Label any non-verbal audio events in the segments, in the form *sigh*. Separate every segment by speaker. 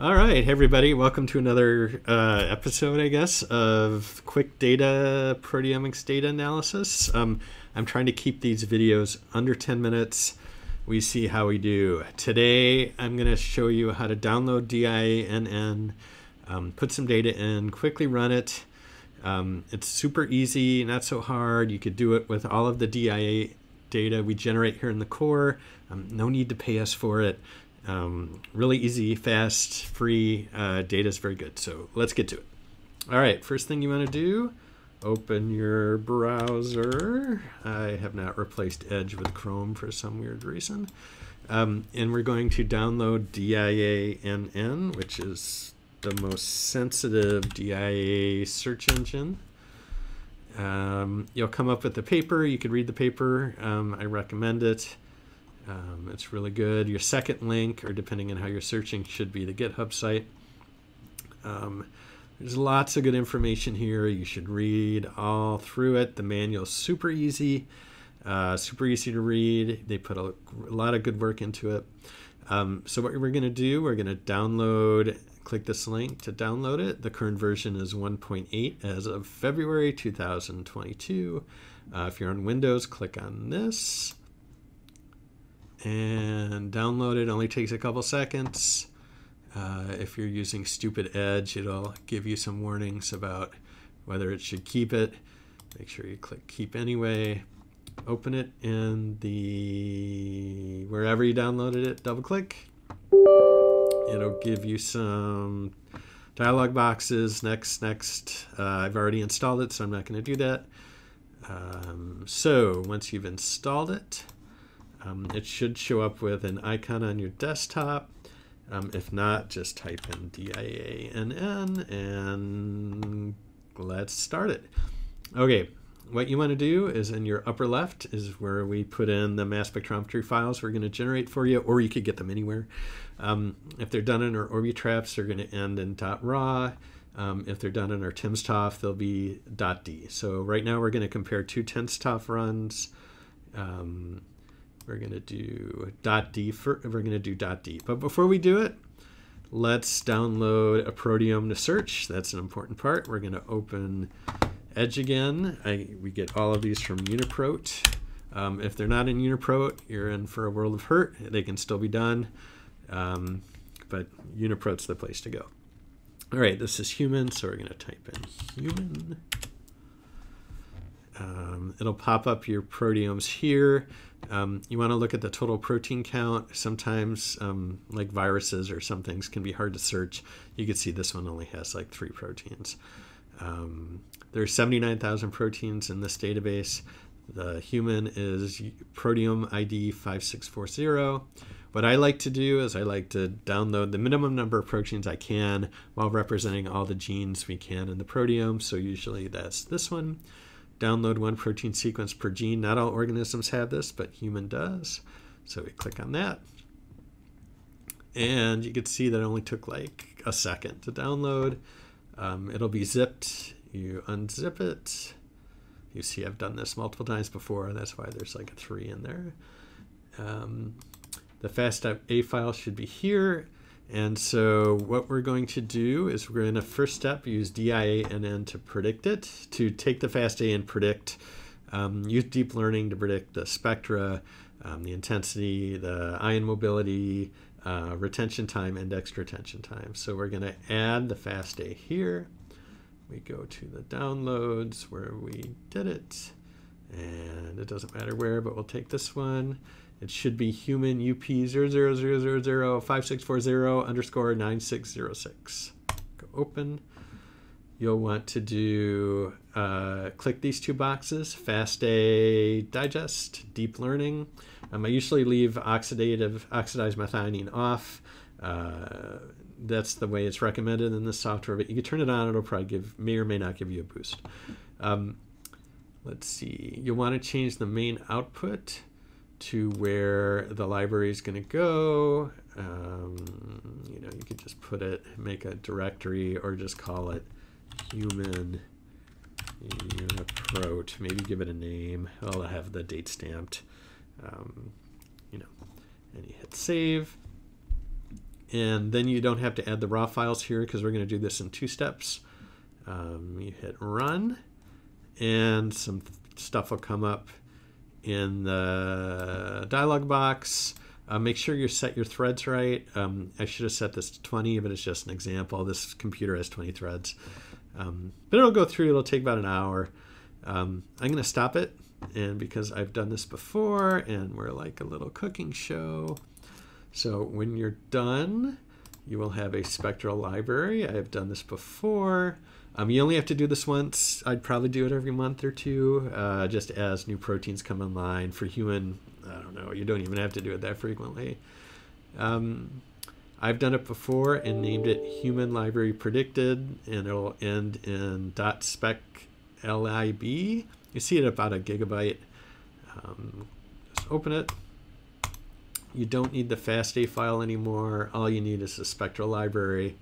Speaker 1: All right, hey everybody, welcome to another uh, episode, I guess, of Quick Data Proteomics Data Analysis. Um, I'm trying to keep these videos under 10 minutes. We see how we do. Today, I'm going to show you how to download DIA-NN, um, put some data in, quickly run it. Um, it's super easy, not so hard. You could do it with all of the DIA data we generate here in the core. Um, no need to pay us for it. Um, really easy, fast, free. Uh, data is very good. So let's get to it. All right, first thing you want to do, open your browser. I have not replaced Edge with Chrome for some weird reason. Um, and we're going to download DIA-NN, which is the most sensitive DIA search engine. Um, you'll come up with the paper. You could read the paper. Um, I recommend it. Um, it's really good. Your second link, or depending on how you're searching, should be the GitHub site. Um, there's lots of good information here. You should read all through it. The manual's super easy, uh, super easy to read. They put a, a lot of good work into it. Um, so what we're going to do, we're going to download, click this link to download it. The current version is 1.8 as of February 2022. Uh, if you're on Windows, click on this and download it. Only takes a couple seconds. Uh, if you're using Stupid Edge, it'll give you some warnings about whether it should keep it. Make sure you click Keep Anyway. Open it in the wherever you downloaded it. Double click. It'll give you some dialog boxes. Next, next. Uh, I've already installed it, so I'm not going to do that. Um, so once you've installed it, um, it should show up with an icon on your desktop. Um, if not, just type in D-I-A-N-N and let's start it. Okay, what you want to do is in your upper left is where we put in the mass spectrometry files we're going to generate for you, or you could get them anywhere. Um, if they're done in our Orbitraps, they're going to end in .raw. Um, if they're done in our timsTOF, they'll be .d. So right now we're going to compare two timsTOF runs. Um, we're going to do dot .d for, we're going to do dot .d. But before we do it, let's download a proteome to search. That's an important part. We're going to open Edge again. I, we get all of these from Uniprot. Um, if they're not in Uniprot, you're in for a world of hurt. They can still be done, um, but Uniprot's the place to go. All right, this is human, so we're going to type in human. Um, it'll pop up your proteomes here. Um, you want to look at the total protein count. Sometimes, um, like viruses or some things, can be hard to search. You can see this one only has like three proteins. Um, there's 79,000 proteins in this database. The human is proteome ID 5640. What I like to do is I like to download the minimum number of proteins I can while representing all the genes we can in the proteome. So usually that's this one download one protein sequence per gene. Not all organisms have this, but human does. So we click on that. And you can see that it only took like a second to download. Um, it'll be zipped. You unzip it. You see I've done this multiple times before. That's why there's like a three in there. Um, the FASTA file should be here. And so what we're going to do is we're going to first step use DIA-NN to predict it, to take the FASTA and predict, um, use deep learning to predict the spectra, um, the intensity, the ion mobility, uh, retention time, and index retention time. So we're going to add the FASTA here. We go to the downloads where we did it. And it doesn't matter where, but we'll take this one. It should be human UP 000005640 underscore 9606. Go open. You'll want to do, uh, click these two boxes, FASTA Digest, Deep Learning. Um, I usually leave oxidative, oxidized methionine off. Uh, that's the way it's recommended in the software, but you can turn it on. It'll probably give, may or may not give you a boost. Um, let's see. You'll want to change the main output to where the library is going to go. Um, you know, you could just put it, make a directory, or just call it human uniprot. Maybe give it a name. I'll have the date stamped. Um, you know, and you hit save. and then you don't have to add the raw files here because we're going to do this in two steps. Um, you hit run, and some stuff will come up in the dialog box. Uh, make sure you set your threads right. Um, I should have set this to 20, but it's just an example. This computer has 20 threads. Um, but it'll go through, it'll take about an hour. Um, I'm going to stop it, and because I've done this before, and we're like a little cooking show. So when you're done, you will have a spectral library. I have done this before. Um, you only have to do this once. I'd probably do it every month or two, uh, just as new proteins come online. For human, I don't know, you don't even have to do it that frequently. Um, I've done it before and named it Human Library Predicted, and it'll end in .spec lib. You see it about a gigabyte. Um, just open it. You don't need the FASTA file anymore. All you need is the spectral library.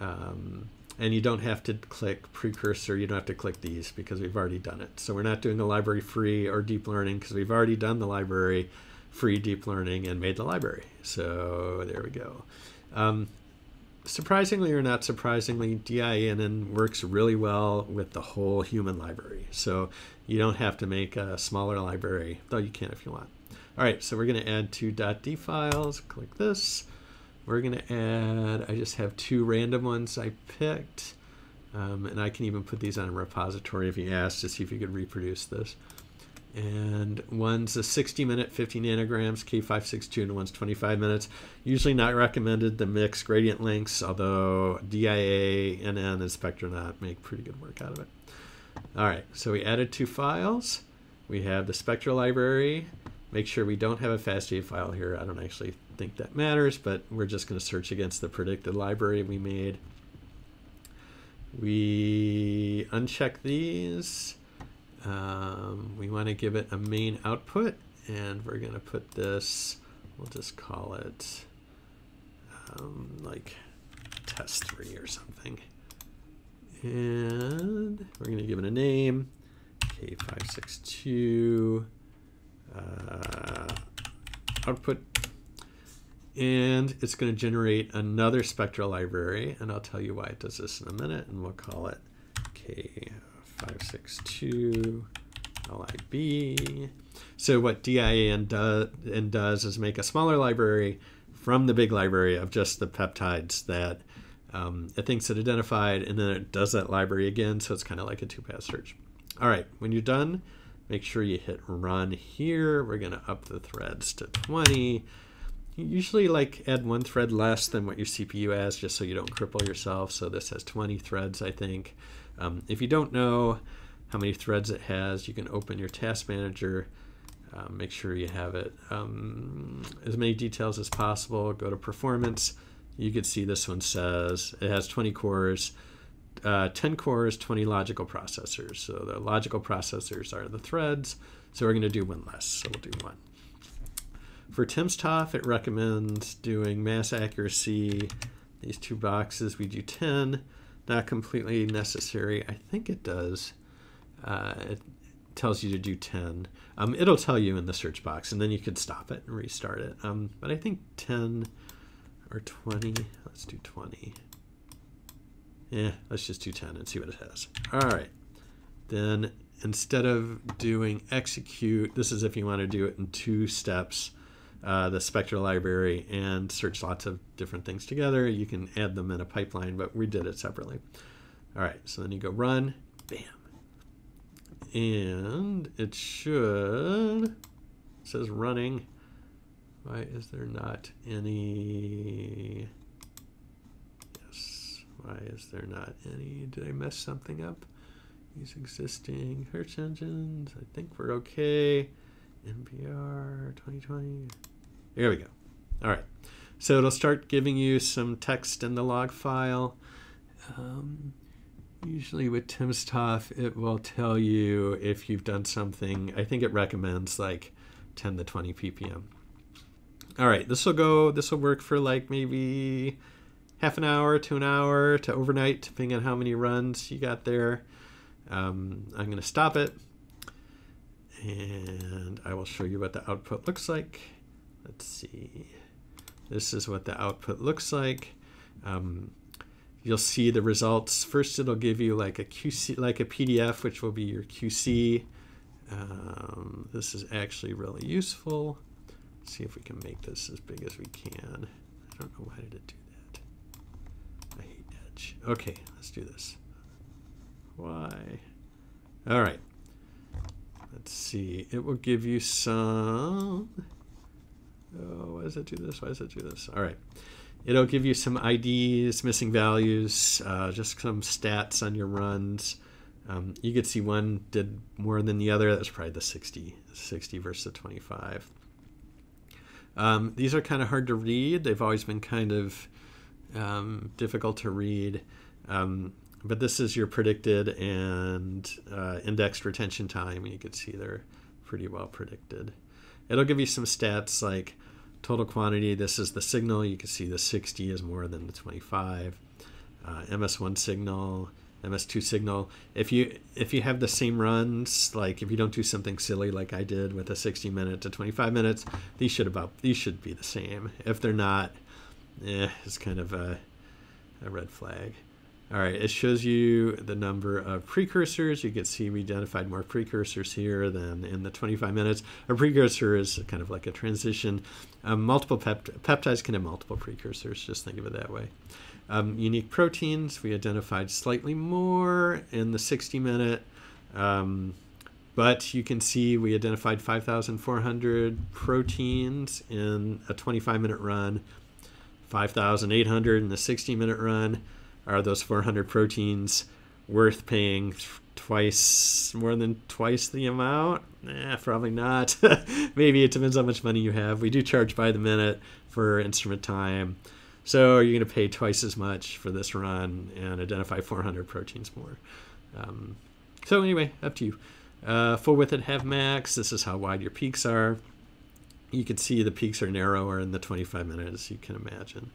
Speaker 1: Um, and you don't have to click precursor. You don't have to click these because we've already done it. So we're not doing the library free or deep learning because we've already done the library free deep learning and made the library. So there we go. Um, surprisingly or not surprisingly, DIANN works really well with the whole human library. So you don't have to make a smaller library, though you can if you want. All right, so we're going to add two .d files. Click this. We're going to add, I just have two random ones I picked. Um, and I can even put these on a repository if you ask to see if you could reproduce this. And one's a 60 minute, 50 nanograms, K562, and one's 25 minutes. Usually not recommended the mix gradient lengths, although DIA-NN, and Spectronaut make pretty good work out of it. All right, so we added two files. We have the spectral library. Make sure we don't have a FASTA file here. I don't actually think that matters, but we're just going to search against the predicted library we made. We uncheck these. Um, we want to give it a main output, and we're going to put this, we'll just call it um, like test 3 or something. And we're going to give it a name, K562 uh, output and it's going to generate another spectral library and I'll tell you why it does this in a minute and we'll call it K562 LIB. So what DIANN do, does is make a smaller library from the big library of just the peptides that um, it thinks it identified and then it does that library again so it's kind of like a two-pass search. All right, when you're done, make sure you hit run here. We're going to up the threads to 20 usually like add one thread less than what your CPU has just so you don't cripple yourself. So this has 20 threads, I think. Um, if you don't know how many threads it has, you can open your task manager. Um, make sure you have it um, as many details as possible. Go to performance. You can see this one says it has 20 cores, uh, 10 cores, 20 logical processors. So the logical processors are the threads. So we're going to do one less. So we'll do one. For timsTOF, it recommends doing mass accuracy. These two boxes, we do 10. Not completely necessary. I think it does. Uh, it tells you to do 10. Um, it'll tell you in the search box, and then you could stop it and restart it. Um, but I think 10 or 20. Let's do 20. Yeah, let's just do 10 and see what it has. All right. Then instead of doing execute, this is if you want to do it in two steps uh, the Spectral library and search lots of different things together. You can add them in a pipeline, but we did it separately. All right, so then you go run, bam. And it should, it says running. Why is there not any, yes, why is there not any, did I mess something up? These existing search engines, I think we're okay. NPR 2020. There we go. All right. So it'll start giving you some text in the log file. Um, usually with timsTOF, it will tell you if you've done something. I think it recommends like 10 to 20 ppm. All right, this will go, this will work for like maybe half an hour to an hour to overnight, depending on how many runs you got there. Um, I'm going to stop it and I will show you what the output looks like. Let's see. this is what the output looks like. Um, you'll see the results. First, it'll give you like a QC, like a PDF, which will be your QC. Um, this is actually really useful. Let's see if we can make this as big as we can. I don't know why did it do that. I hate Edge. Okay, let's do this. Why? All right. Let's see. It will give you some. Oh, why does it do this? Why does it do this? All right. It'll give you some IDs, missing values, uh, just some stats on your runs. Um, you could see one did more than the other. That's probably the 60, 60 versus the 25. Um, these are kind of hard to read. They've always been kind of um, difficult to read. Um, but this is your predicted and uh, indexed retention time. You can see they're pretty well predicted. It'll give you some stats like total quantity. This is the signal. You can see the 60 is more than the 25. Uh, MS1 signal, MS2 signal. If you if you have the same runs, like if you don't do something silly like I did with a 60 minute to 25 minutes, these should about these should be the same. If they're not, eh, it's kind of a, a red flag. All right, it shows you the number of precursors. You can see we identified more precursors here than in the 25 minutes. A precursor is kind of like a transition. Um, multiple pept peptides can have multiple precursors, just think of it that way. Um, unique proteins, we identified slightly more in the 60 minute, um, but you can see we identified 5,400 proteins in a 25 minute run, 5,800 in the 60 minute run are those 400 proteins worth paying twice more than twice the amount? Eh, probably not. *laughs* Maybe it depends how much money you have. We do charge by the minute for instrument time. So you're going to pay twice as much for this run and identify 400 proteins more. Um, so anyway up to you. Uh, full width at half max. This is how wide your peaks are. You can see the peaks are narrower in the 25 minutes you can imagine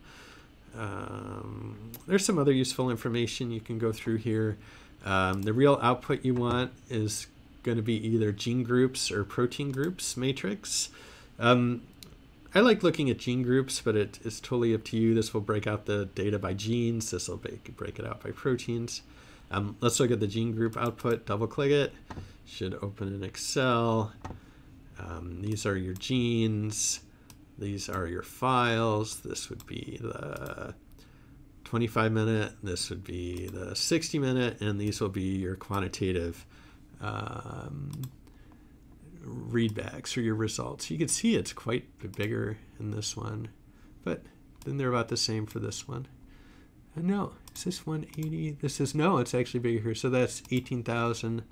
Speaker 1: um, there's some other useful information you can go through here. Um, the real output you want is going to be either gene groups or protein groups matrix. Um, I like looking at gene groups, but it is totally up to you. This will break out the data by genes. This will break, break it out by proteins. Um, let's look at the gene group output. Double click it. Should open in Excel. Um, these are your genes. These are your files. This would be the 25 minute, this would be the 60 minute, and these will be your quantitative um, readbacks or your results. You can see it's quite bigger in this one, but then they're about the same for this one. And no, is this 180? This is, no, it's actually bigger here. So that's 18,000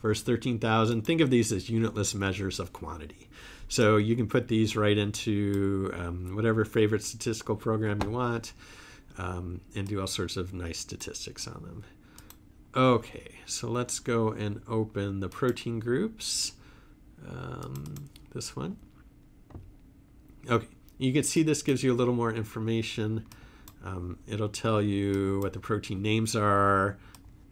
Speaker 1: versus 13,000. Think of these as unitless measures of quantity. So you can put these right into um, whatever favorite statistical program you want um, and do all sorts of nice statistics on them. Okay, so let's go and open the protein groups. Um, this one. Okay, you can see this gives you a little more information. Um, it'll tell you what the protein names are,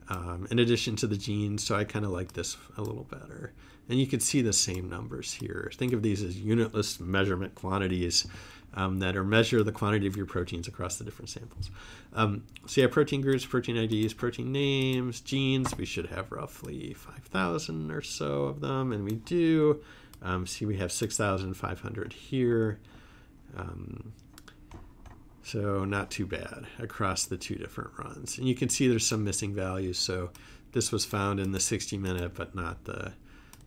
Speaker 1: um, in addition to the genes. So I kind of like this a little better. And you can see the same numbers here. Think of these as unitless measurement quantities um, that are measure the quantity of your proteins across the different samples. Um, so yeah, protein groups, protein IDs, protein names, genes. We should have roughly 5,000 or so of them, and we do. Um, see, we have 6,500 here. Um, so not too bad across the two different runs. And you can see there's some missing values. So this was found in the 60 minute, but not the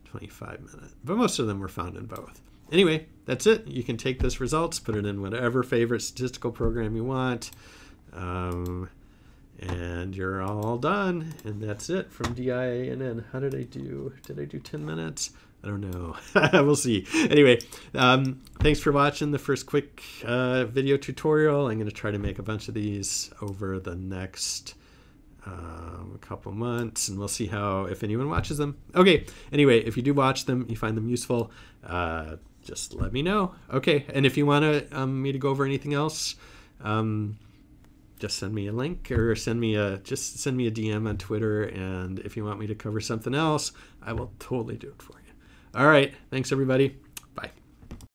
Speaker 1: 25 minute. But most of them were found in both. Anyway, that's it. You can take this results, put it in whatever favorite statistical program you want. Um, and you're all done. And that's it from DIANN. How did I do? Did I do 10 minutes? I don't know. *laughs* we'll see. Anyway, um, thanks for watching the first quick uh, video tutorial. I'm going to try to make a bunch of these over the next um, couple months, and we'll see how if anyone watches them. Okay. Anyway, if you do watch them, you find them useful, uh, just let me know. Okay. And if you want um, me to go over anything else, um, just send me a link or send me a just send me a DM on Twitter. And if you want me to cover something else, I will totally do it for you. All right. Thanks, everybody.